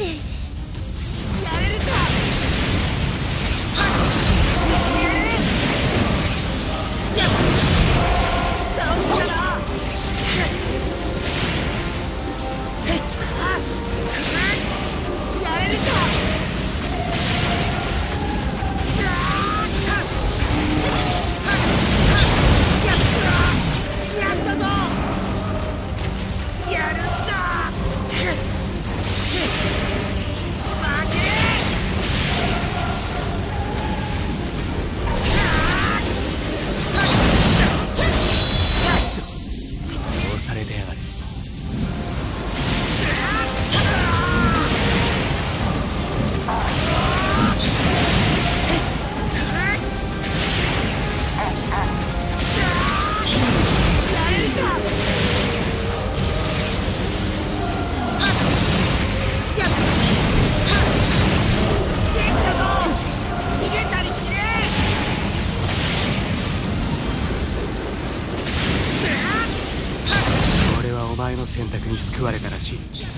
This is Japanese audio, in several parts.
と選択に救われたらしい。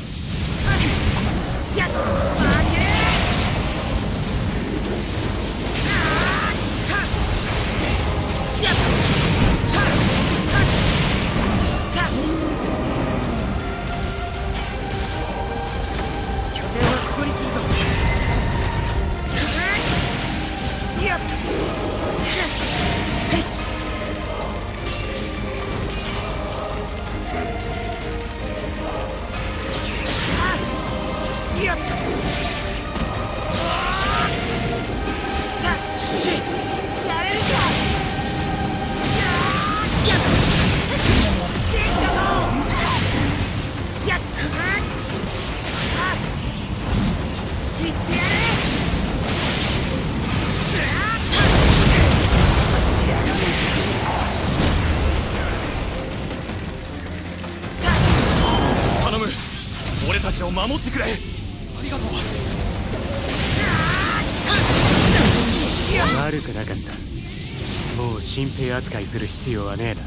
れありがとう。悪くなかった。もう新兵扱いする必要はねえだ。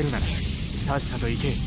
えるならさっさと行け。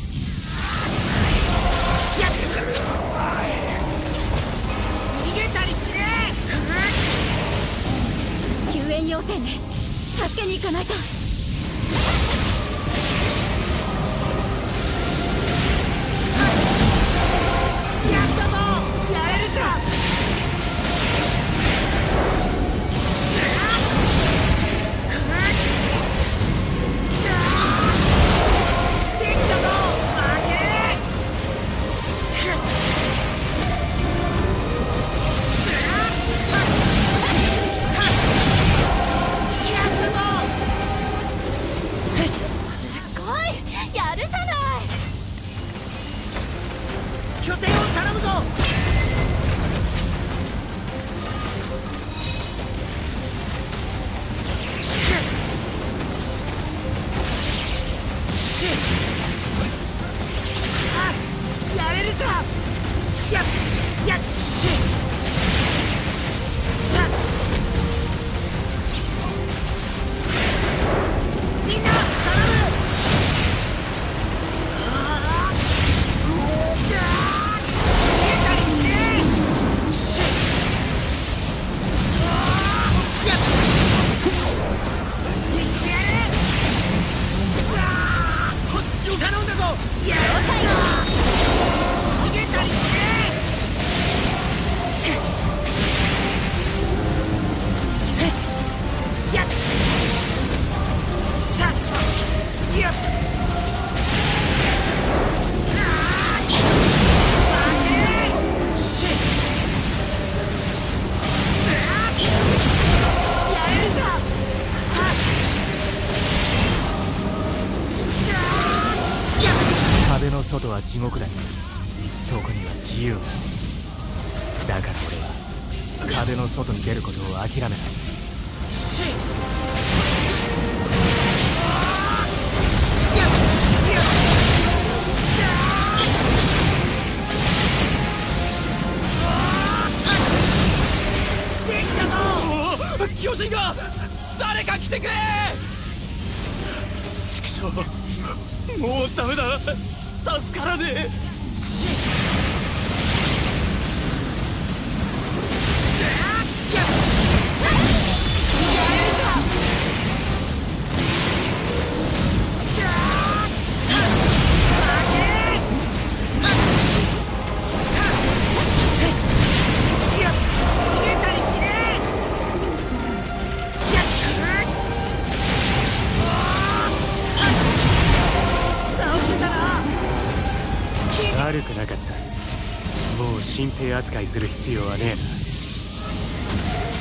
する必要はねえな。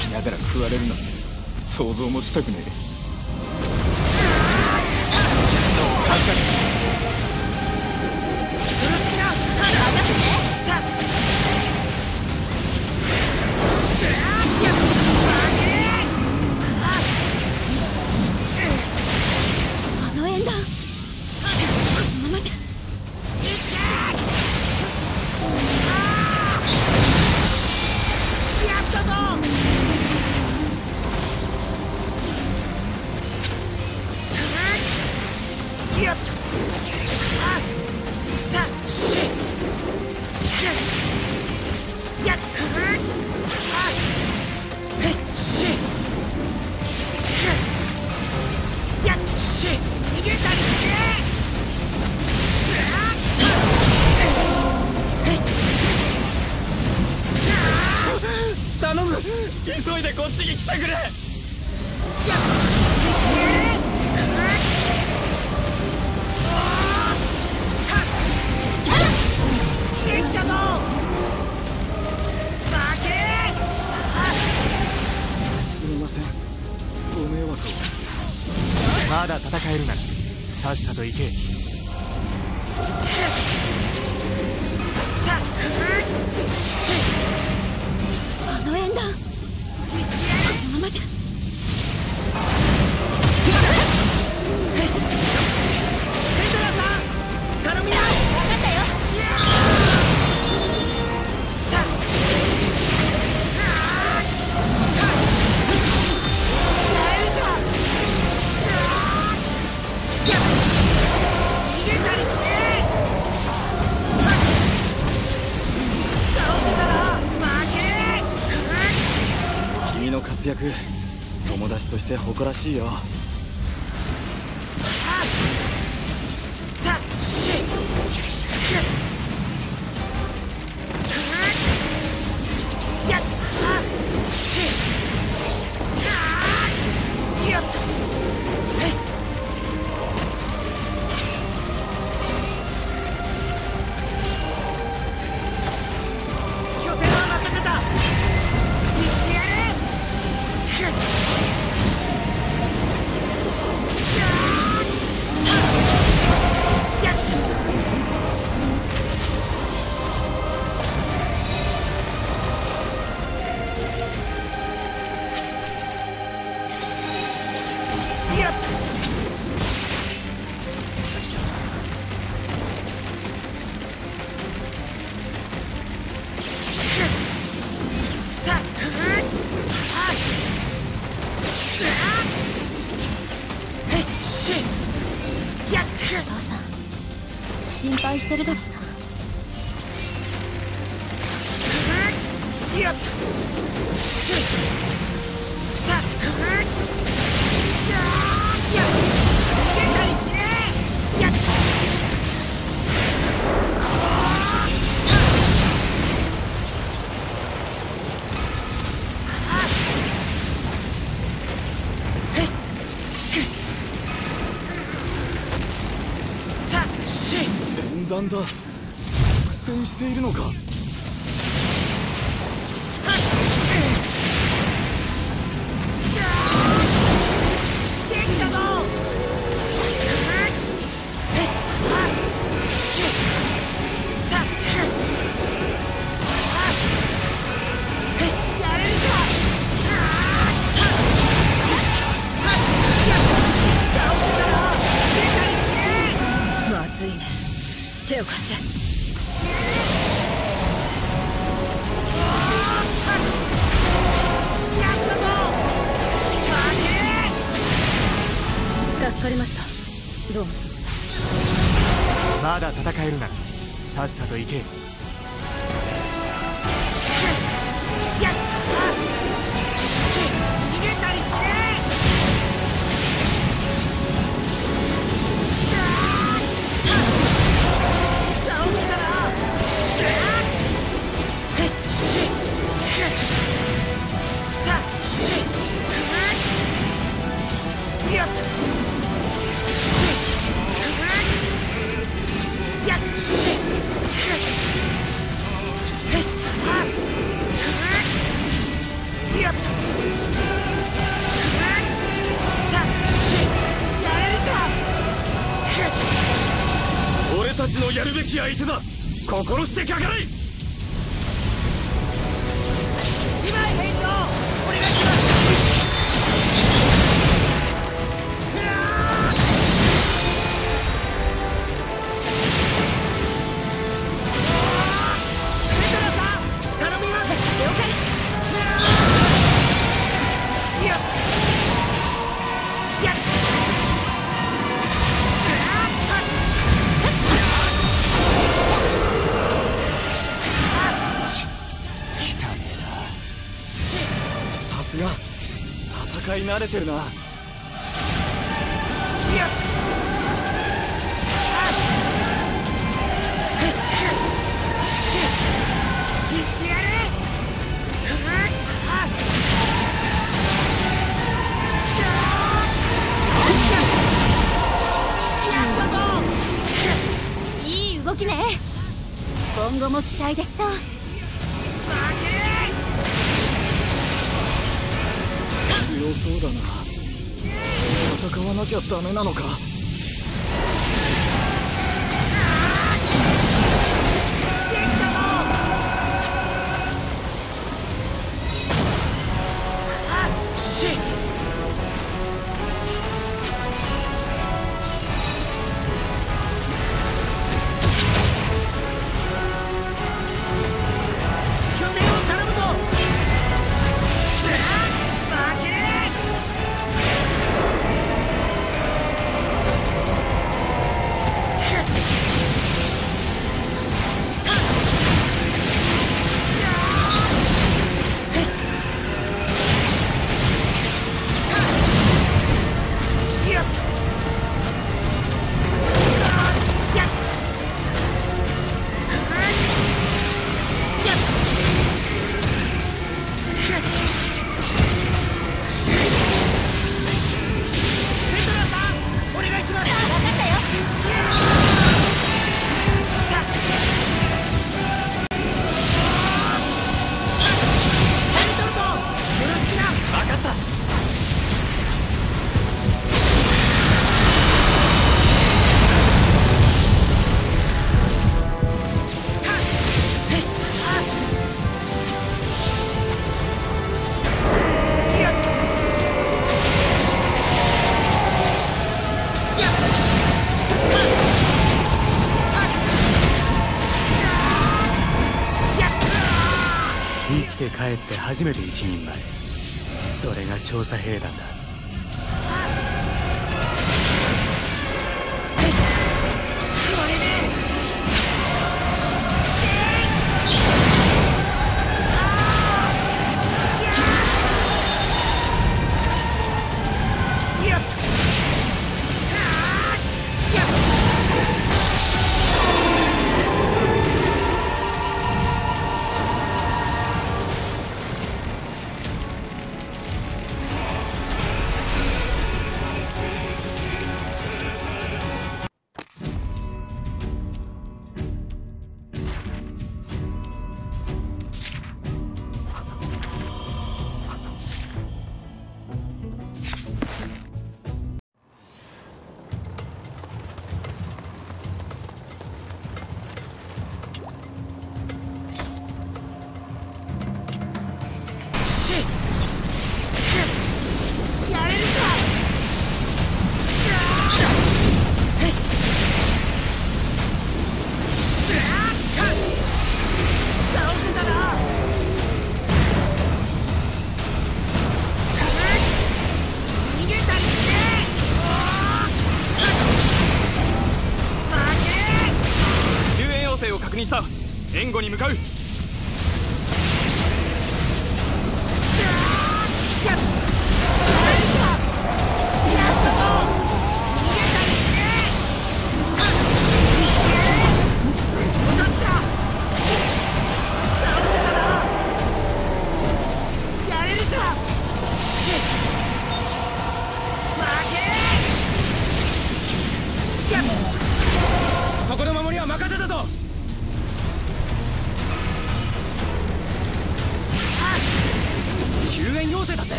生きながら食われるな。んて想像もしたくねえ。对电。男らしいよ。してるだだ。苦戦しているのか？まだ戦えるならさっさと行け。れてるな。人前。それが調査兵団だ。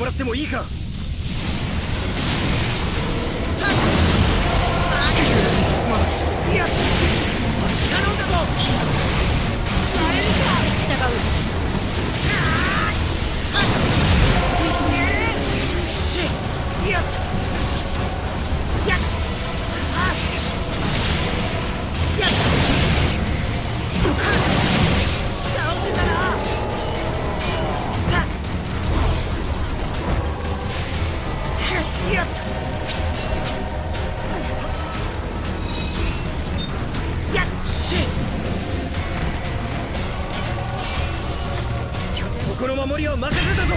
もらってもいいか？守りを任せたぞ。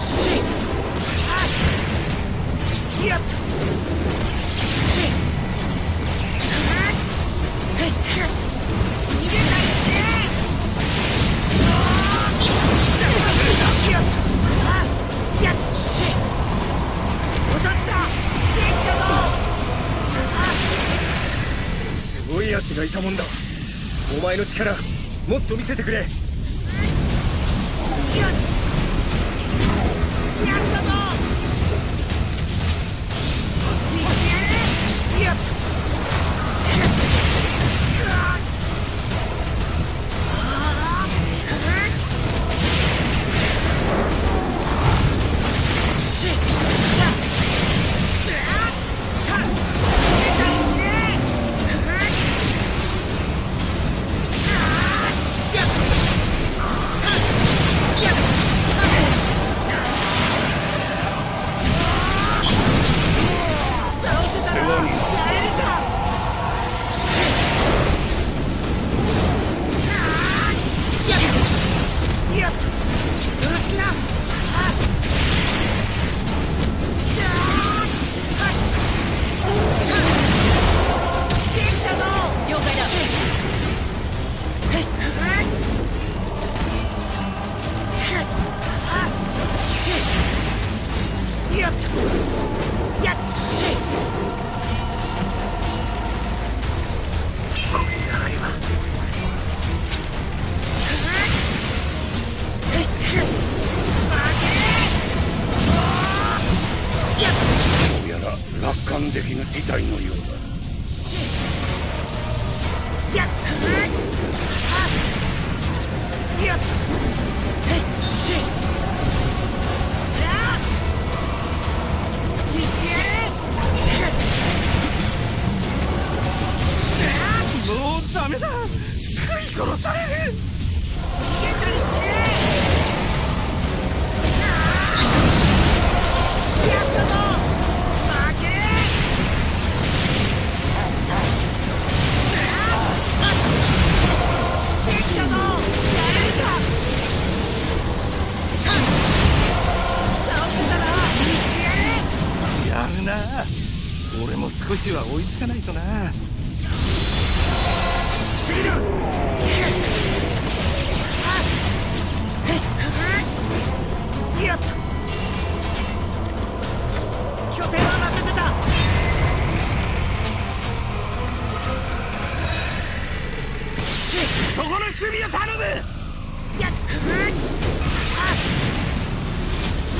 すごい奴がいたもんだ。お前の力もっと見せてくれ。強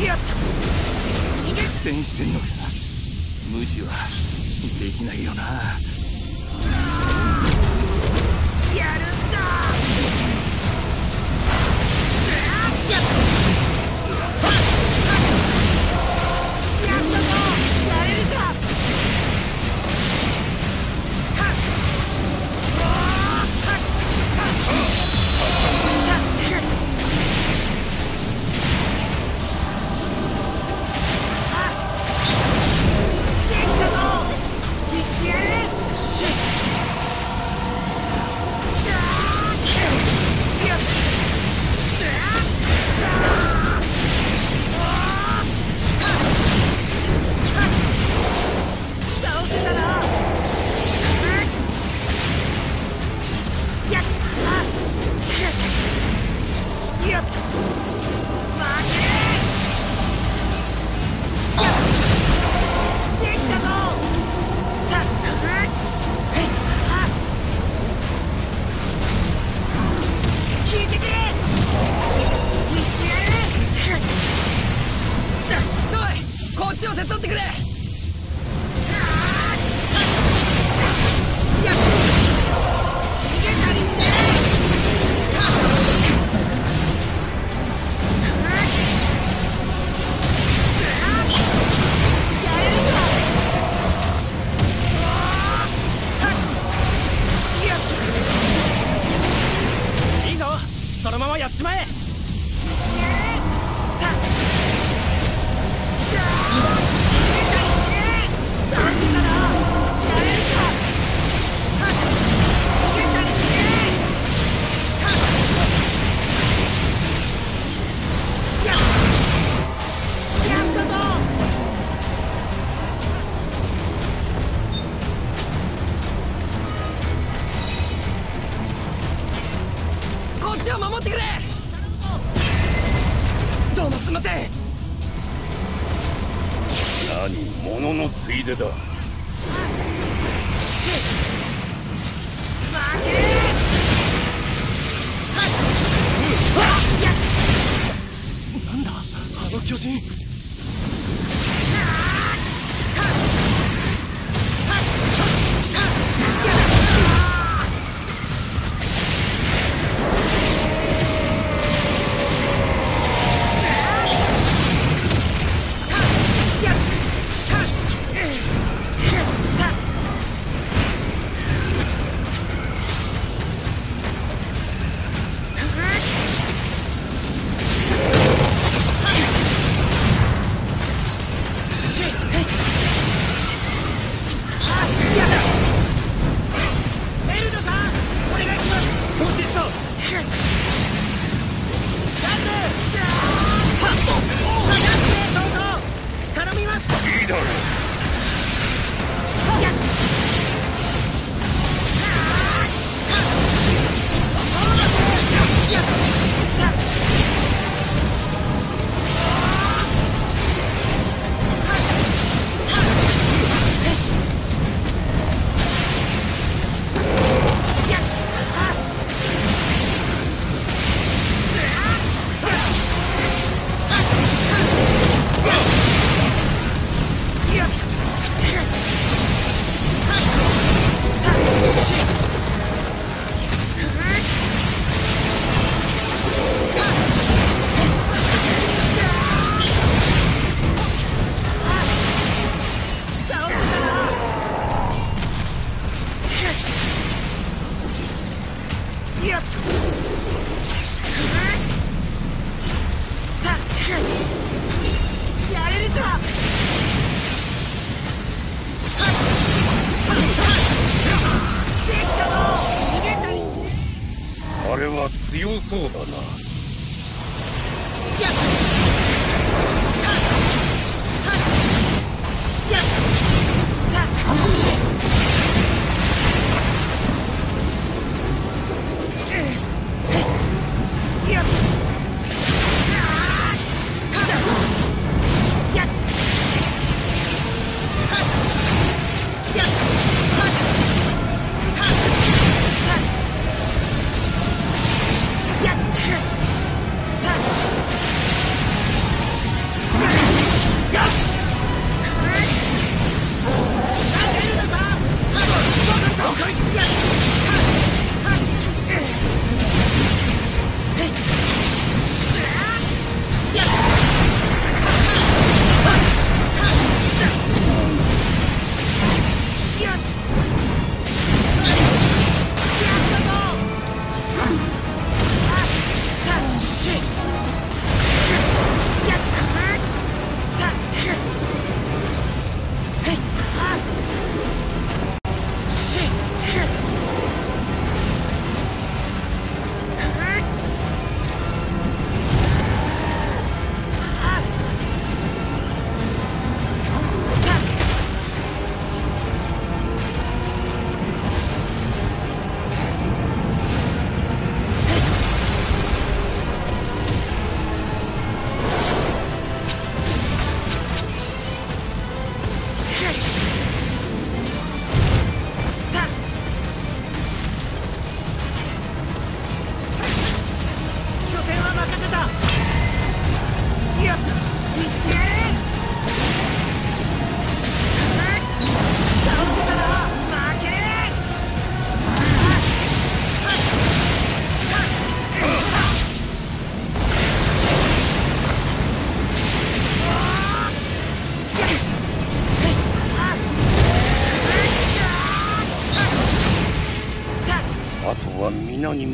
やったしてんのか無視はできないよなやるんだ。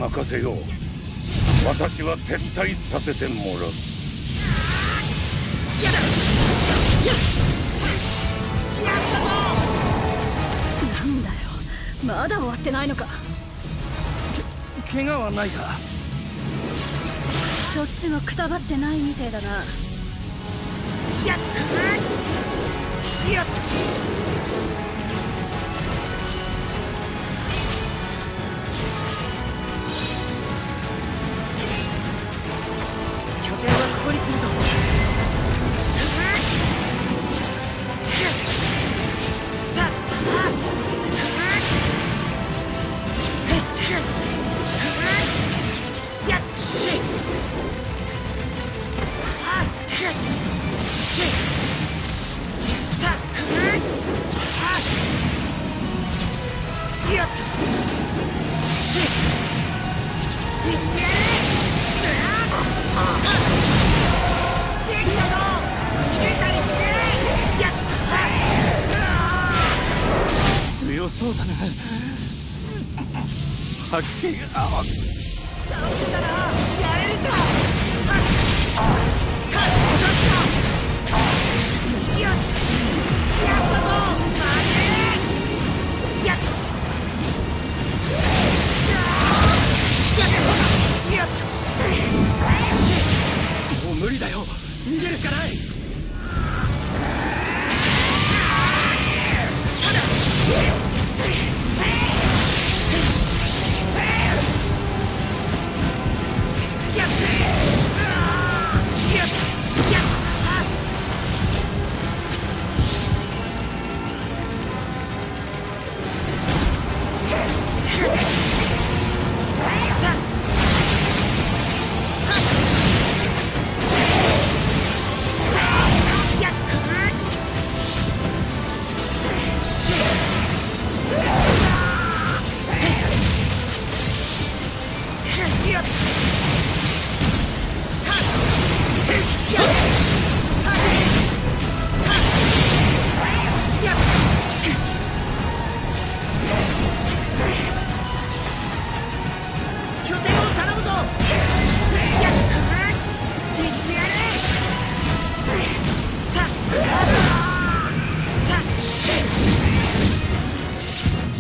任せよう。私は撤退させてもらう。なんだよ。まだ終わってないのか。怪我はないか。そっちもくたばってないみてえだな。やっやっ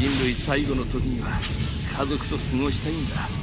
人類最後の時には家族と過ごしたいんだ。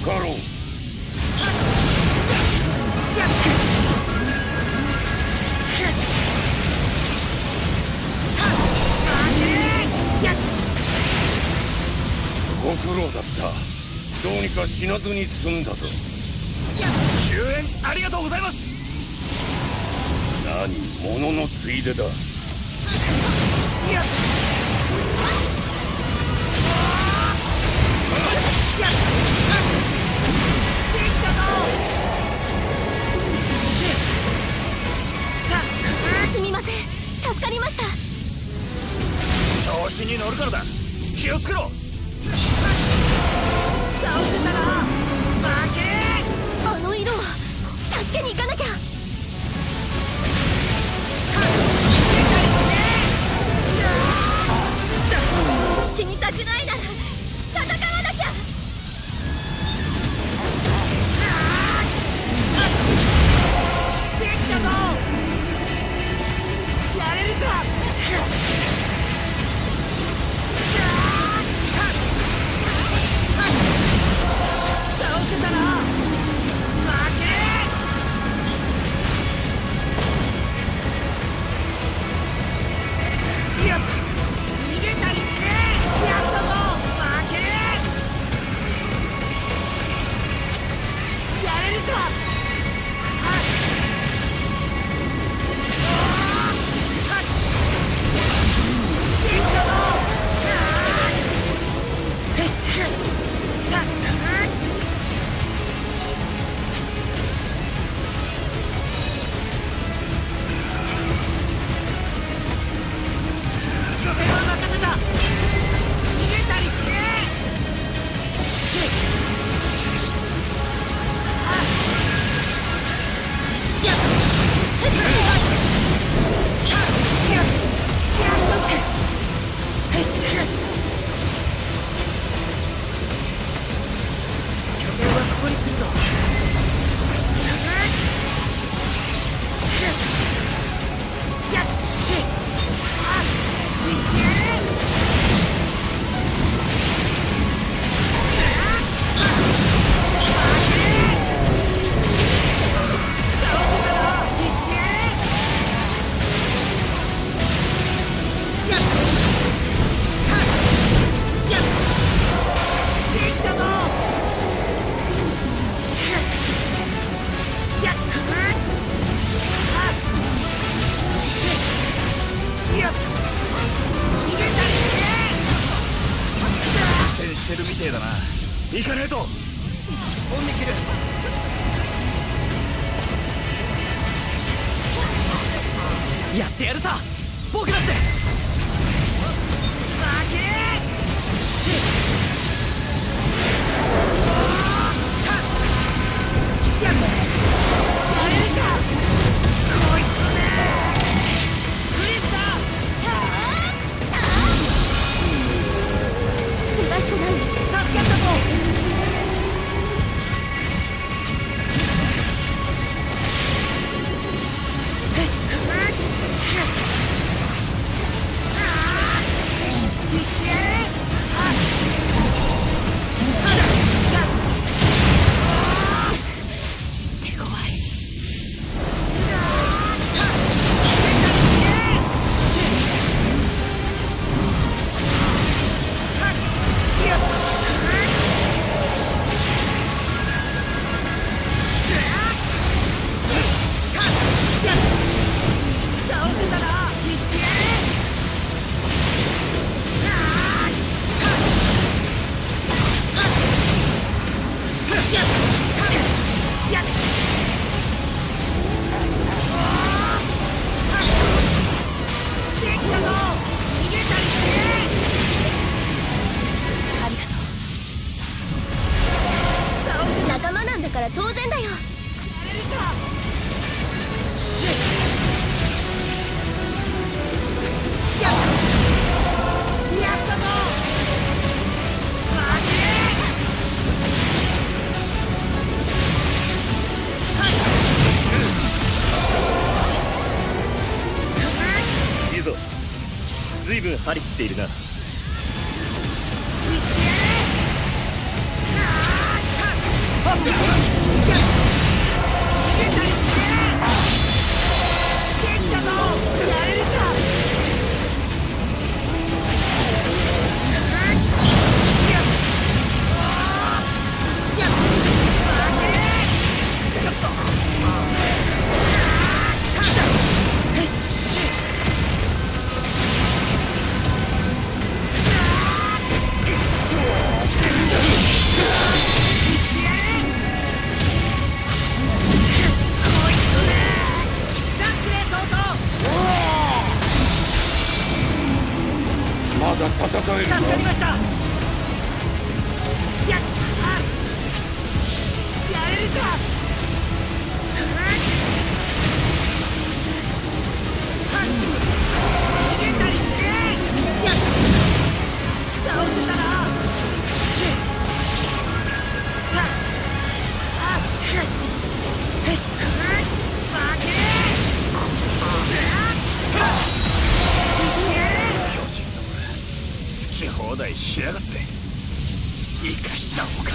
かろう。ご苦労だった。どうにか死なずに済んだぞ。救援ありがとうございます。何物のついでだすみません。助かりました。調子に乗るからだ。気をつけろ。倒せたら負け。あの色は助けに行かなきゃ。死にたくないならやってやるさ。僕だって。生かしおう。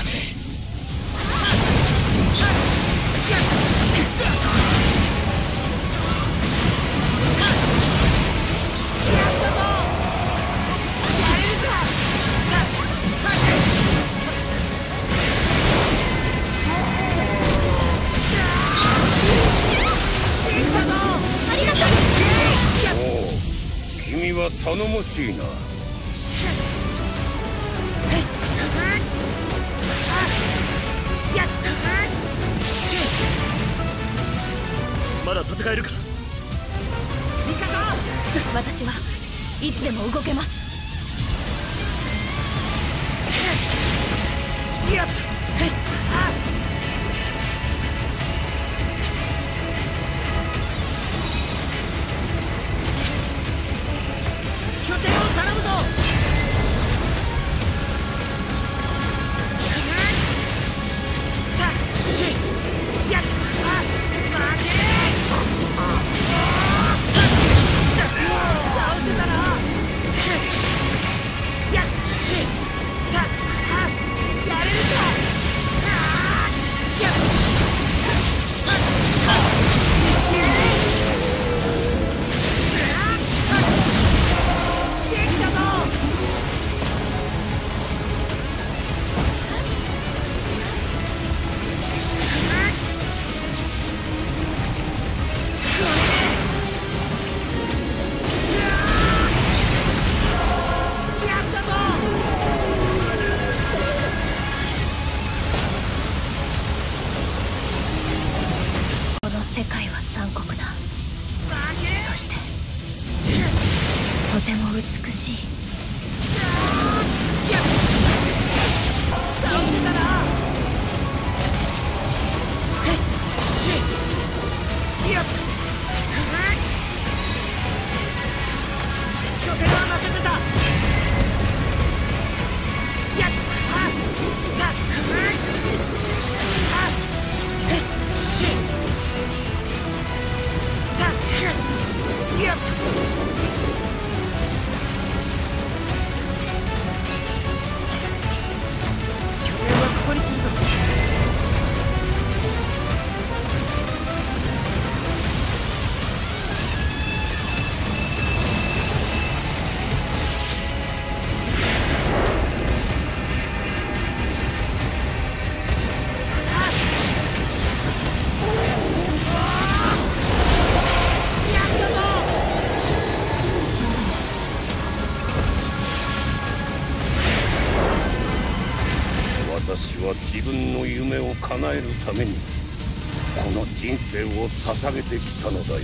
か頼もしいな。捧げてきたのだよ。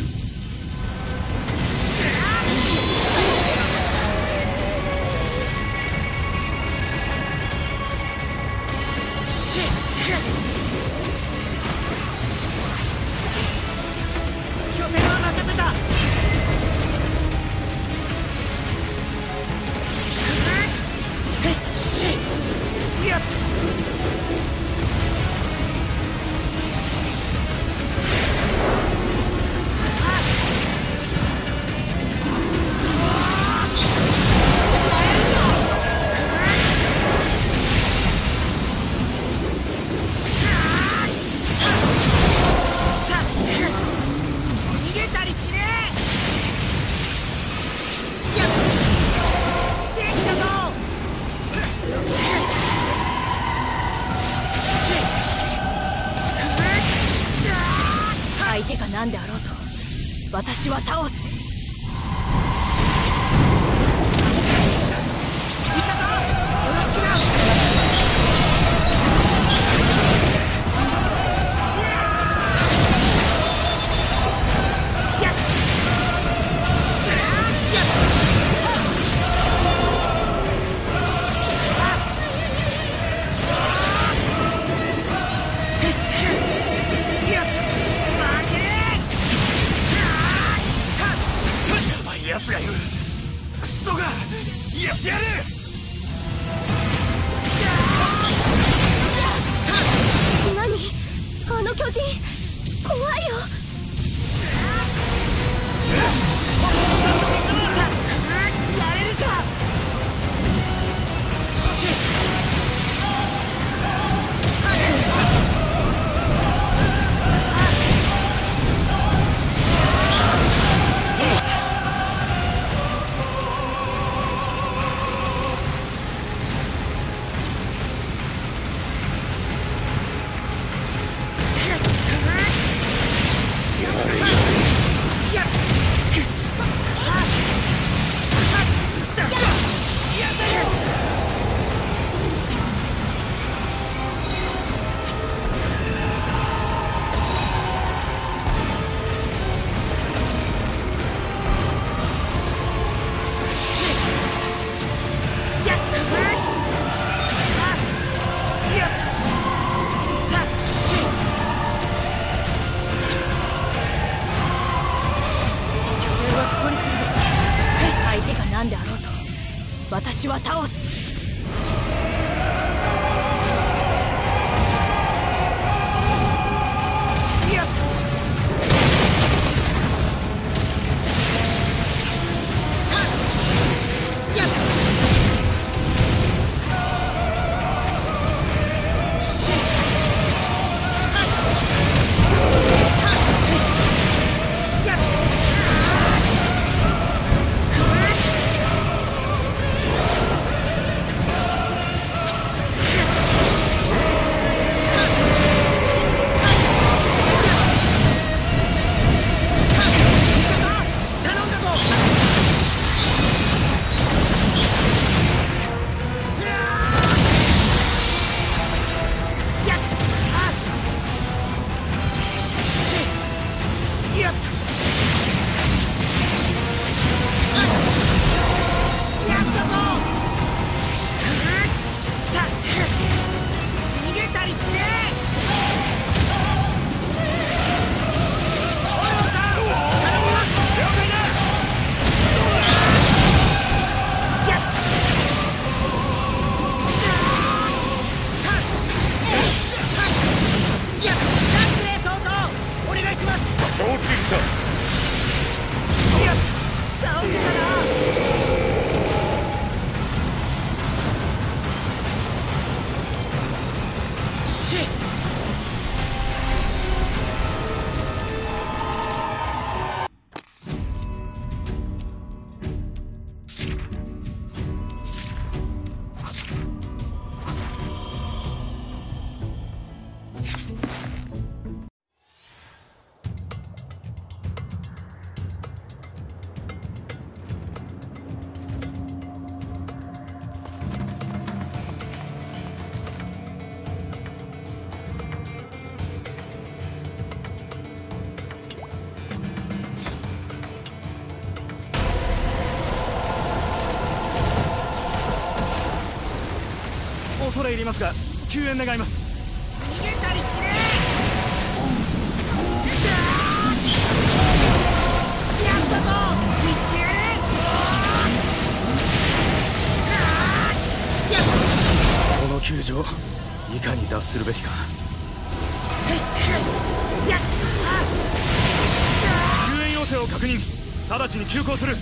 入りますが救援願います。逃げたりしねえ。やったぞ。この救助いかに脱するべきか。救援要請を確認。直ちに急行する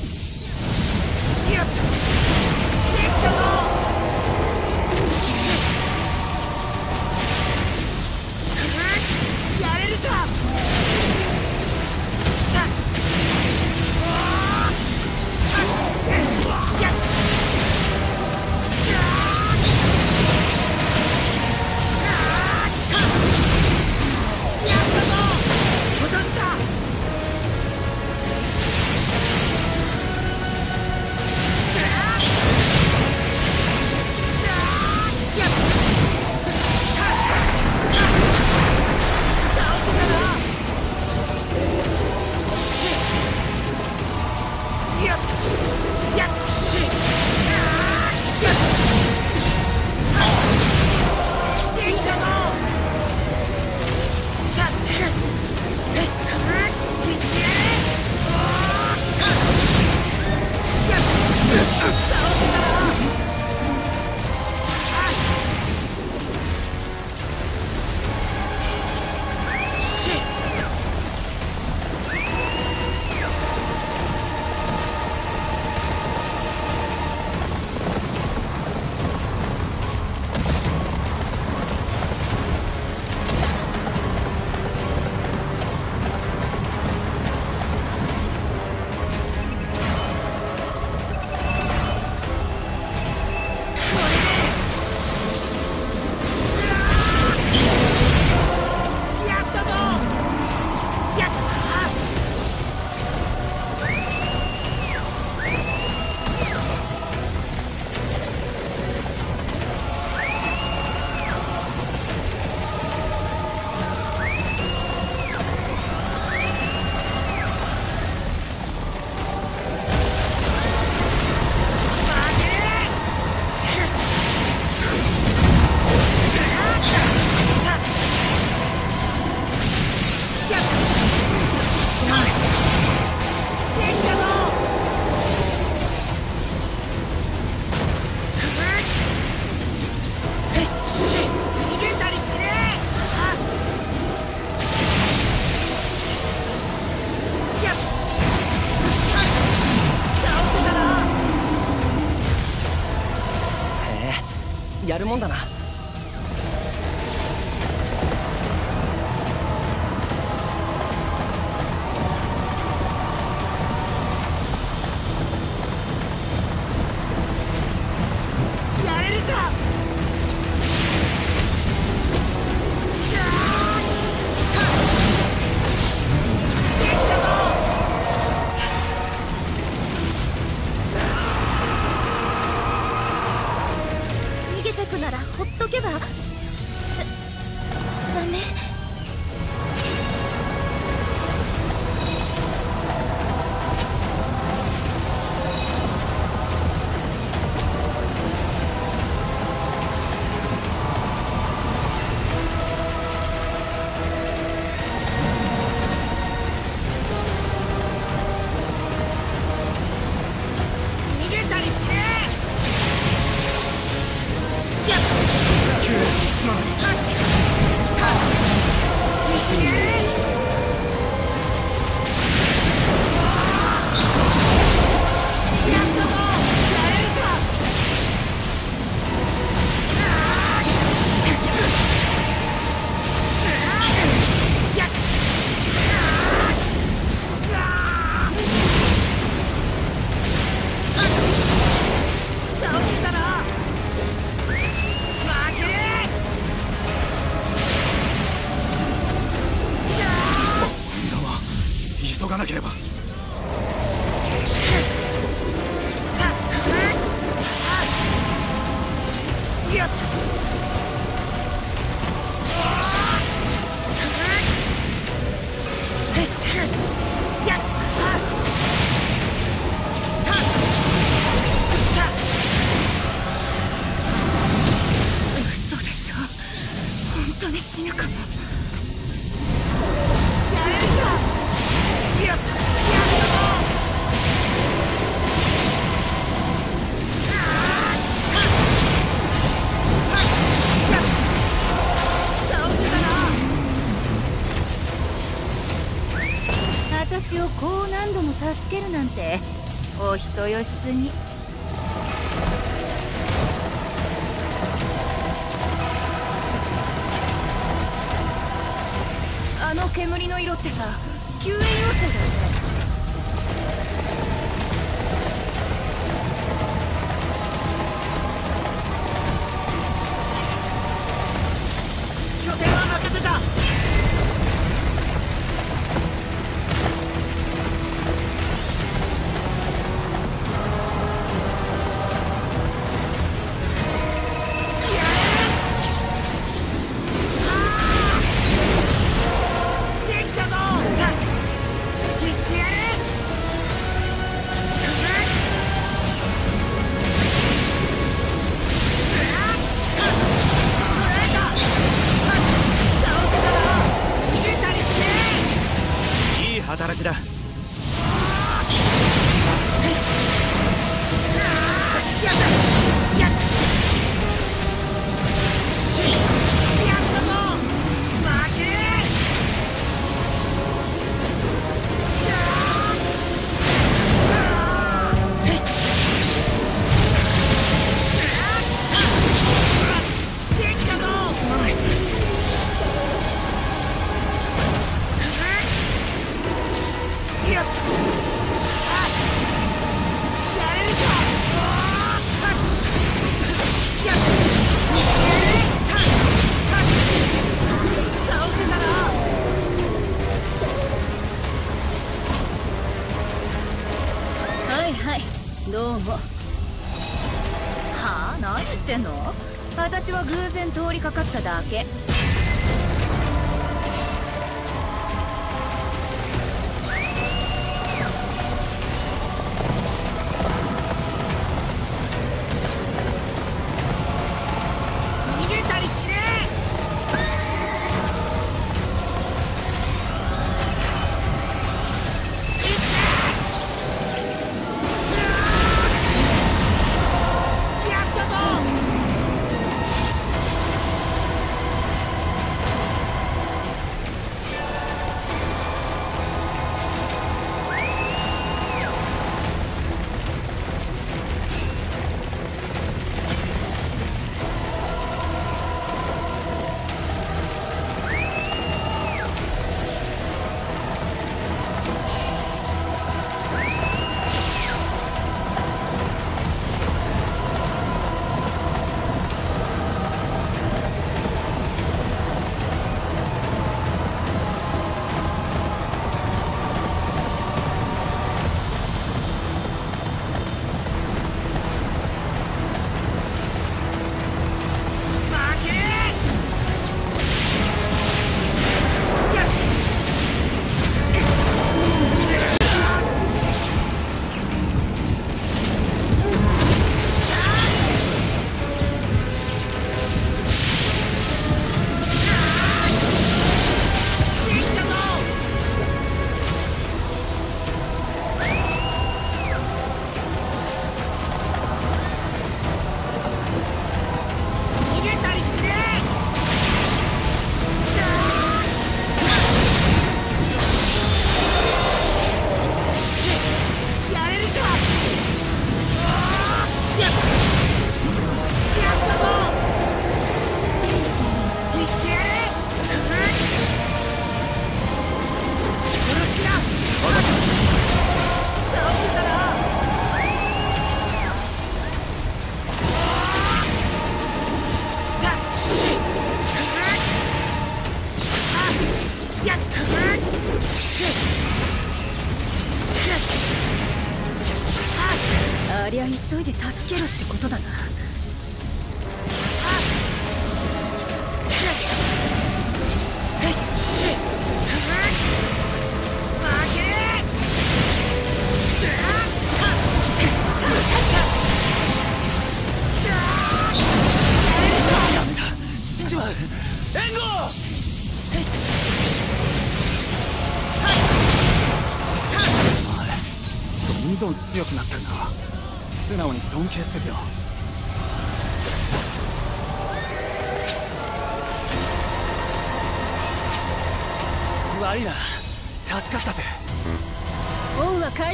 よしすぎ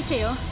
주세요.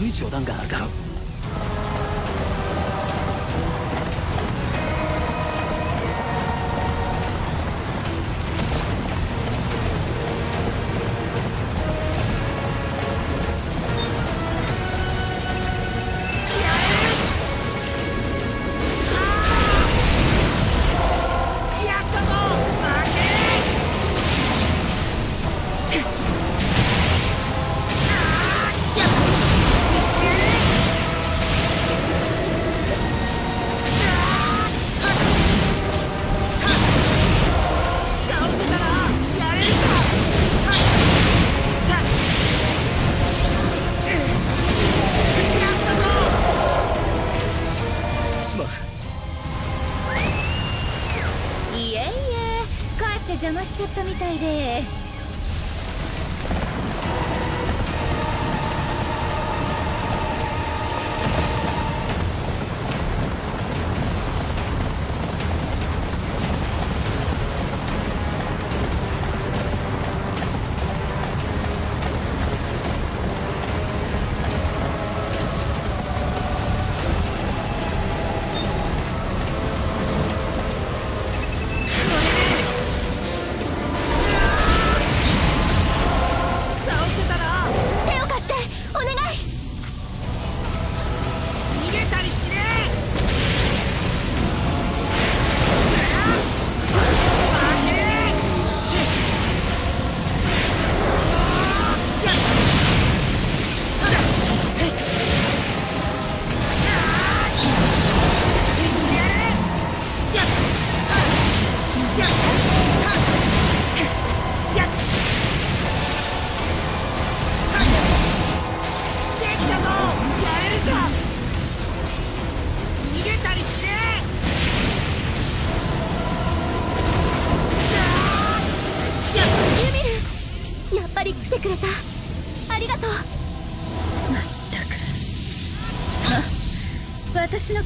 你い冗談がる邪魔しちゃったみたいで。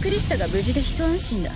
クリスタが無事で一安心だ。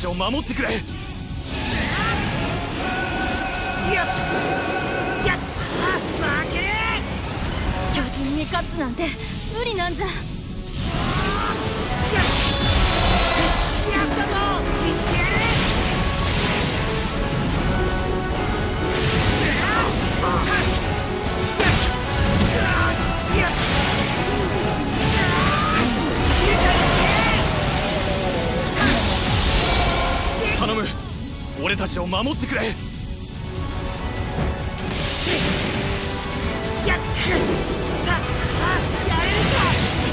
ちを守ってくれ。やったやった負け巨人に勝つなんて無理なんじゃ俺たちを守ってくれ。やったやれるか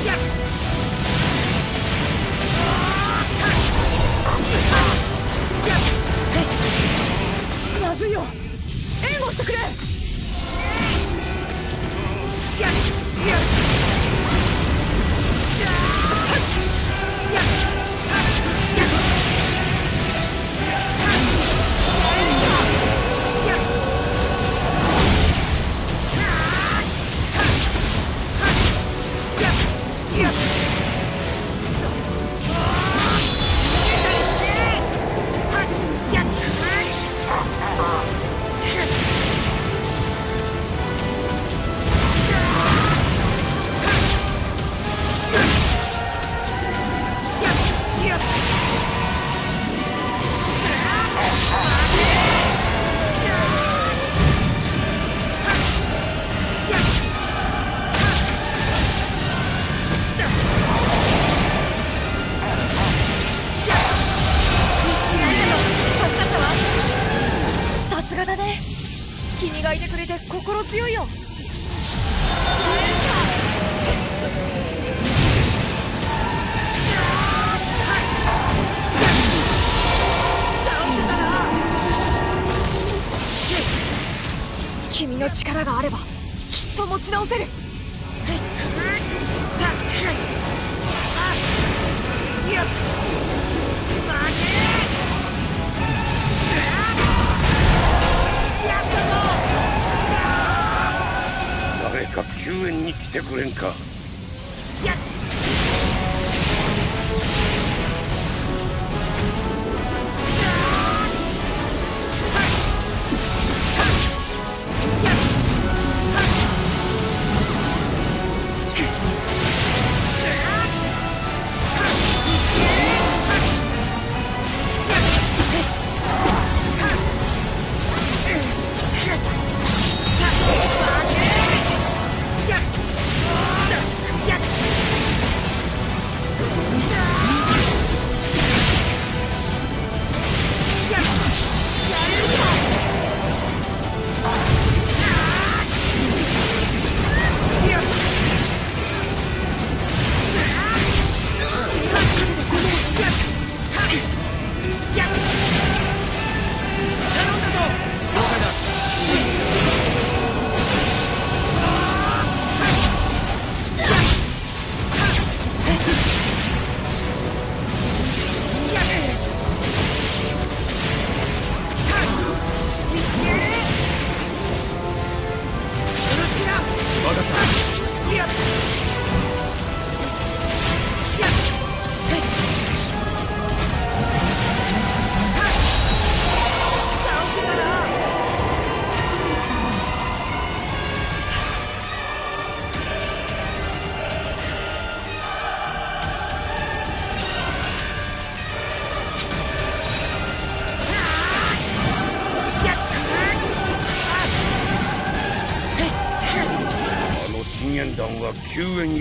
やっまずいよ。援護してくれ。やっやっ you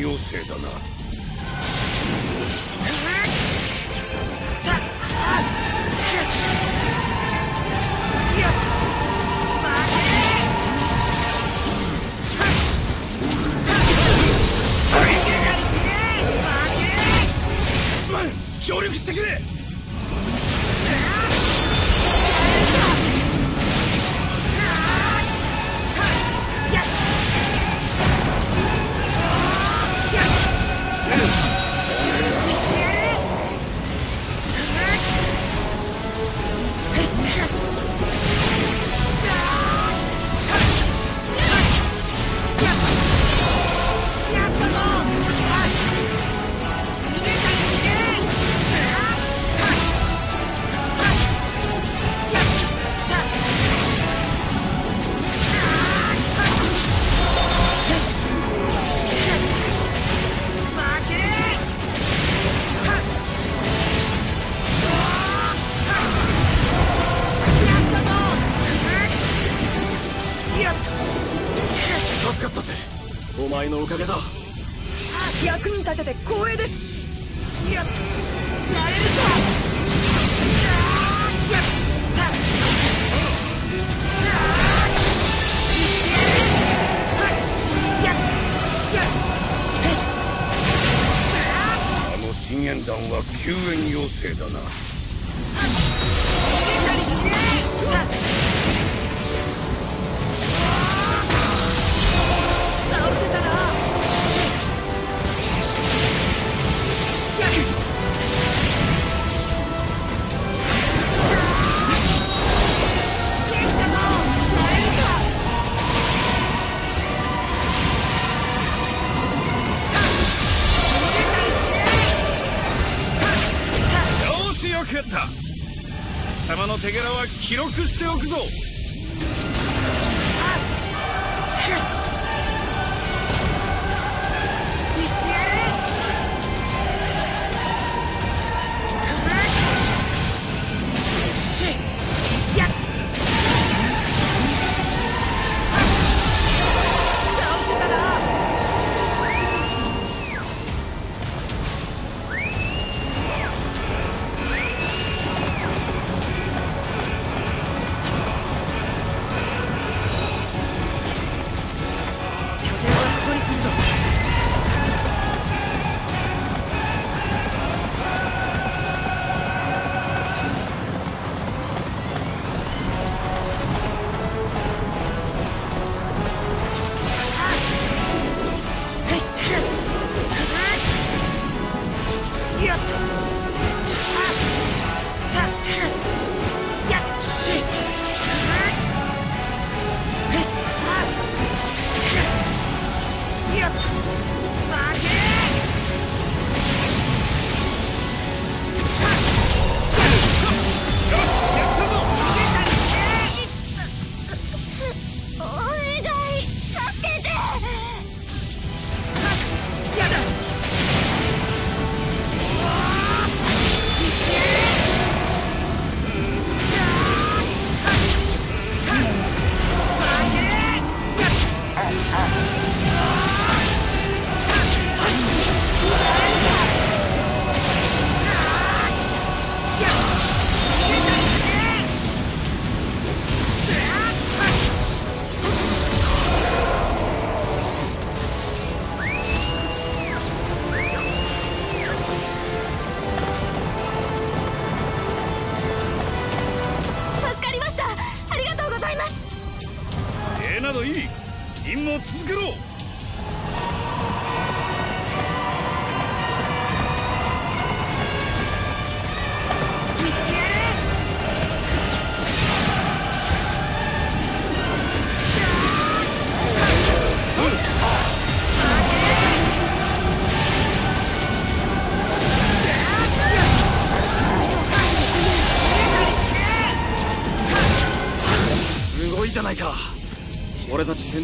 Pressure!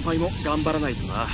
輩も頑張らないとな。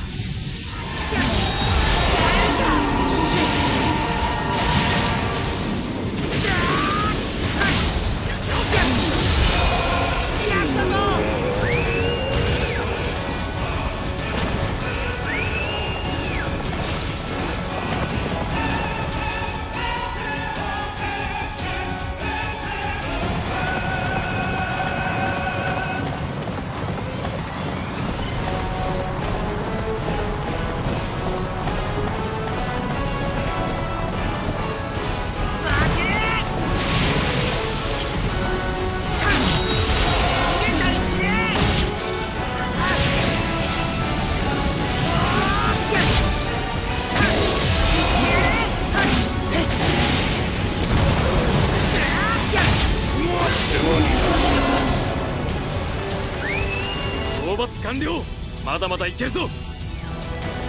まだまだいけるぞ。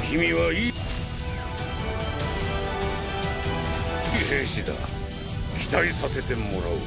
君はいい。兵士だ。期待させてもらおう。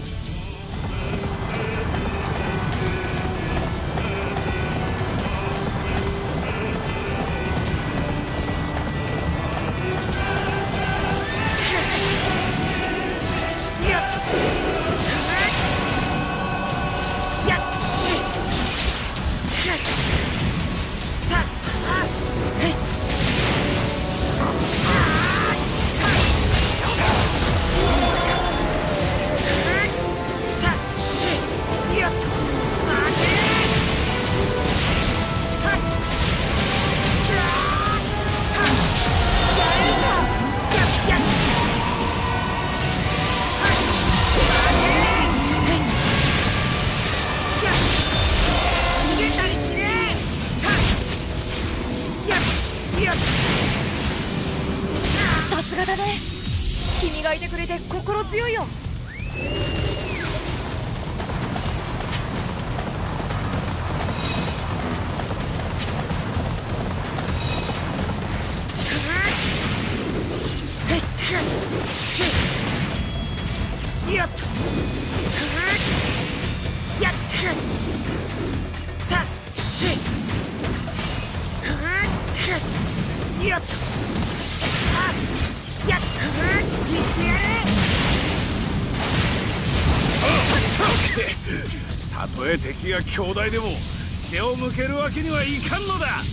兄弟でも背を向けるわけにはいかんのだ。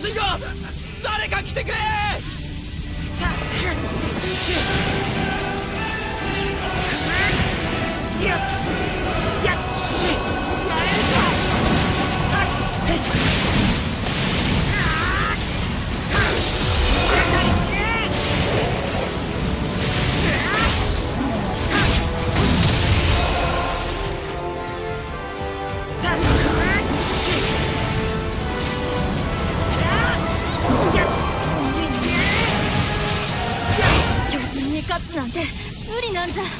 人よ誰か来てくれ！やっなんざ。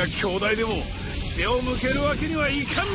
が強大でも背を向けるわけにはいかん